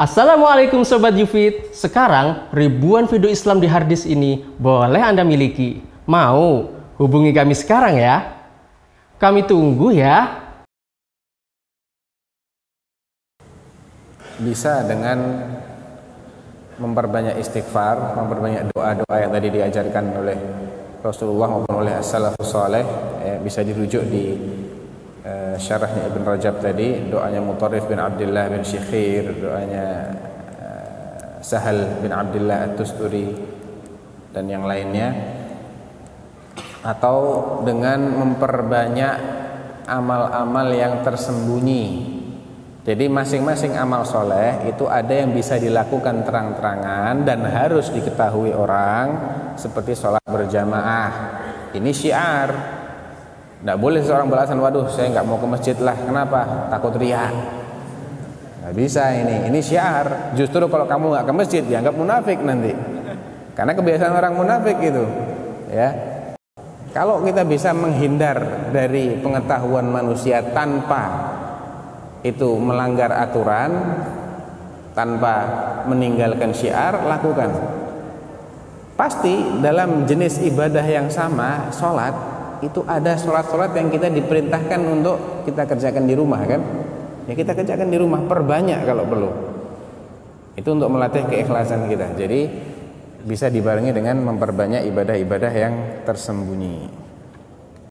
Assalamualaikum Sobat Yufit. Sekarang ribuan video Islam di harddisk ini boleh Anda miliki. Mau? Hubungi kami sekarang ya. Kami tunggu ya. Bisa dengan memperbanyak istighfar, memperbanyak doa-doa yang tadi diajarkan oleh Rasulullah maupun oleh as-salafus saleh ya, bisa dirujuk di uh, syarahnya Ibn Rajab tadi doanya Mutarrif bin Abdullah bin Syekhir doanya uh, Sahal bin Abdullah At-Tusturi dan yang lainnya atau dengan memperbanyak amal-amal yang tersembunyi jadi masing-masing amal soleh itu ada yang bisa dilakukan terang-terangan dan harus diketahui orang seperti sholat berjamaah. Ini syiar. Tidak boleh seorang beralasan, waduh saya nggak mau ke masjid lah. Kenapa? Takut riak. Nggak bisa ini. Ini syiar. Justru kalau kamu nggak ke masjid dianggap munafik nanti. Karena kebiasaan orang munafik itu. Ya. Kalau kita bisa menghindar dari pengetahuan manusia tanpa itu melanggar aturan tanpa meninggalkan syiar lakukan pasti dalam jenis ibadah yang sama sholat itu ada sholat-sholat yang kita diperintahkan untuk kita kerjakan di rumah kan? Ya kita kerjakan di rumah perbanyak kalau perlu. Itu untuk melatih keikhlasan kita. Jadi bisa dibarengi dengan memperbanyak ibadah-ibadah yang tersembunyi